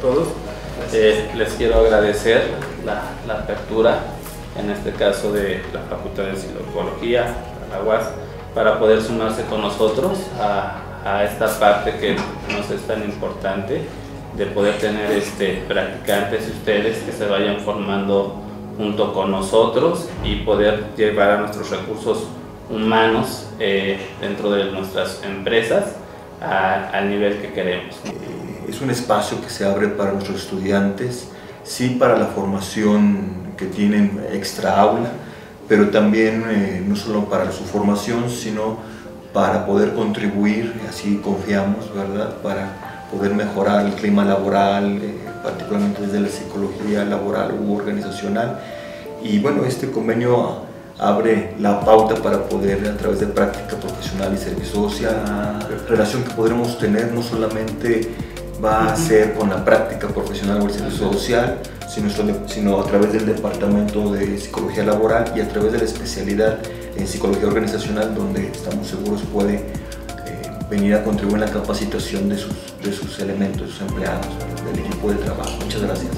todos. Eh, les quiero agradecer la, apertura, en este caso de la Facultad de Psicología, la UAS, para poder sumarse con nosotros a, a, esta parte que nos es tan importante de poder tener este, practicantes ustedes que se vayan formando junto con nosotros y poder llevar a nuestros recursos humanos eh, dentro de nuestras empresas a, al nivel que queremos. Es un espacio que se abre para nuestros estudiantes, sí para la formación que tienen extra aula, pero también eh, no solo para su formación, sino para poder contribuir, así confiamos, ¿verdad?, para poder mejorar el clima laboral, eh, particularmente desde la psicología laboral u organizacional. Y bueno, este convenio abre la pauta para poder a través de práctica profesional y servicio social, la relación que podremos tener no solamente va a ser con la práctica profesional o el servicio social, sino, sino a través del departamento de psicología laboral y a través de la especialidad en psicología organizacional donde estamos seguros puede eh, venir a contribuir en la capacitación de sus, de sus elementos, de sus empleados, del equipo de trabajo. Muchas gracias.